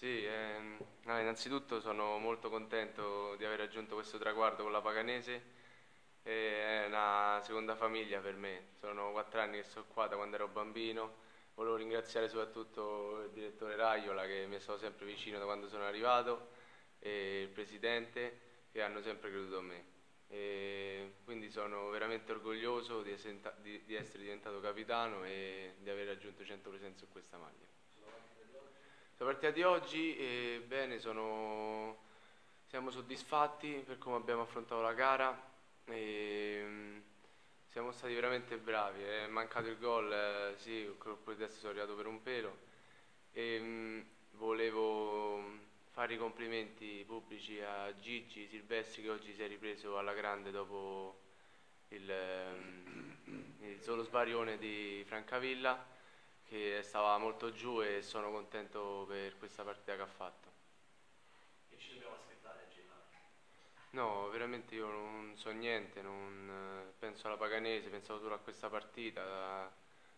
Sì, ehm, innanzitutto sono molto contento di aver raggiunto questo traguardo con la Paganese, è una seconda famiglia per me, sono quattro anni che sono qua da quando ero bambino, volevo ringraziare soprattutto il direttore Raiola che mi è stato sempre vicino da quando sono arrivato e il presidente che hanno sempre creduto a me. E quindi sono veramente orgoglioso di essere, di, di essere diventato capitano e di aver raggiunto 100 presenze su questa maglia. La partita di oggi, eh, bene, sono, siamo soddisfatti per come abbiamo affrontato la gara. E, um, siamo stati veramente bravi, è mancato il gol, eh, sì, il colpo di testa sono arrivato per un pelo. E, um, volevo fare i complimenti pubblici a Gigi Silvestri che oggi si è ripreso alla grande dopo il, um, il solo sbarione di Francavilla che stava molto giù e sono contento per questa partita che ha fatto. Che ci dobbiamo aspettare a Gennaro? No, veramente io non so niente, non, penso alla Paganese, pensavo solo a questa partita, da,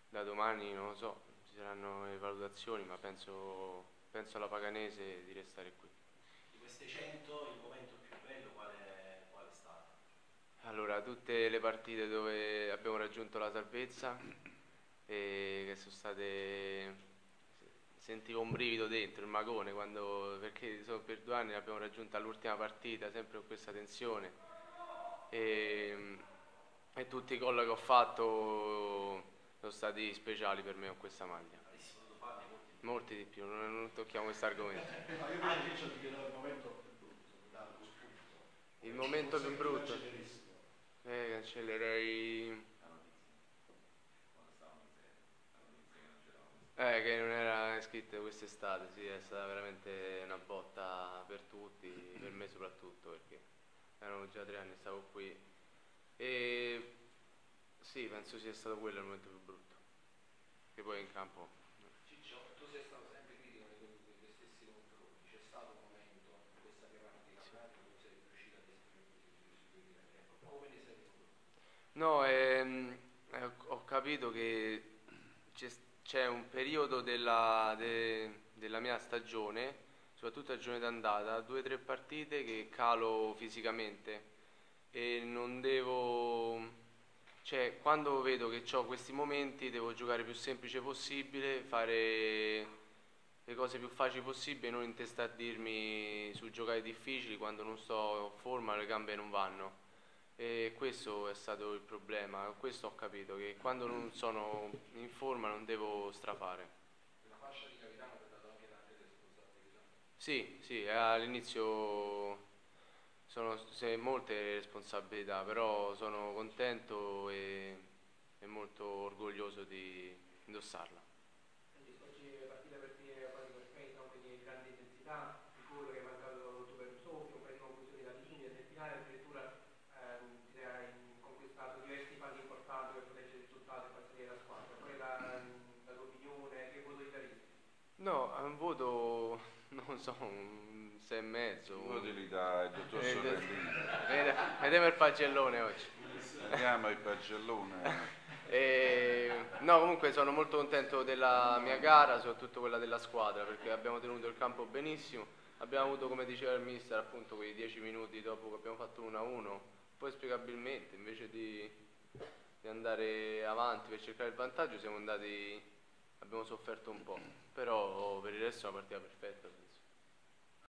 da, domani non lo so, ci saranno le valutazioni, ma penso, penso alla Paganese di restare qui. Di queste 100 il momento più bello qual è, qual è stato? Allora, tutte le partite dove abbiamo raggiunto la salvezza e che sono state sentivo un brivido dentro il magone quando, perché per due anni l'abbiamo raggiunta all'ultima partita sempre con questa tensione. E, e, tutti i gol che ho fatto sono stati speciali per me con questa maglia. Molti di più, non, non tocchiamo questo argomento. Il momento più brutto. Eh, cancellerei Eh, che non era iscritto quest'estate, sì, è stata veramente una botta per tutti, per me soprattutto, perché erano già tre anni stavo qui. E sì, penso sia stato quello il momento più brutto, che poi in campo... Ciccio, tu sei stato sempre critico nei tuoi stessi confronti, c'è stato un momento in questa prima partita in cui sei riuscito ad esprimere ecco, come ne sei venuto? No, ehm, eh, ho capito che c'è stato c'è un periodo della, de, della mia stagione, soprattutto la stagione d'andata, due o tre partite che calo fisicamente e non devo... Cioè, quando vedo che ho questi momenti devo giocare più semplice possibile, fare le cose più facili possibili, non intestardirmi su giocare difficili quando non sto in forma, le gambe non vanno. E questo è stato il problema, questo ho capito, che quando non sono in forma non devo strafare. La fascia di capitano ti ha dato anche tante responsabilità? Sì, sì, all'inizio sono molte responsabilità, però sono contento e, e molto orgoglioso di indossarla. Quindi oggi partita per te quasi perfetta, quindi grande intensità, sicuro che è mancato tu per un soffio, un paio di conclusioni da linea, nel finale addirittura No, un voto, non so, un 6 e mezzo. I voti li dà il dottor Eh, Sorrentino. Vediamo il pagellone oggi. Vediamo il pagellone. E, no, comunque sono molto contento della mia gara, soprattutto quella della squadra, perché abbiamo tenuto il campo benissimo. Abbiamo avuto, come diceva il mister, appunto quei 10 minuti dopo che abbiamo fatto 1-1. Poi spiegabilmente, invece di, di andare avanti per cercare il vantaggio, siamo andati abbiamo sofferto un po', però per il resto è una partita perfetta.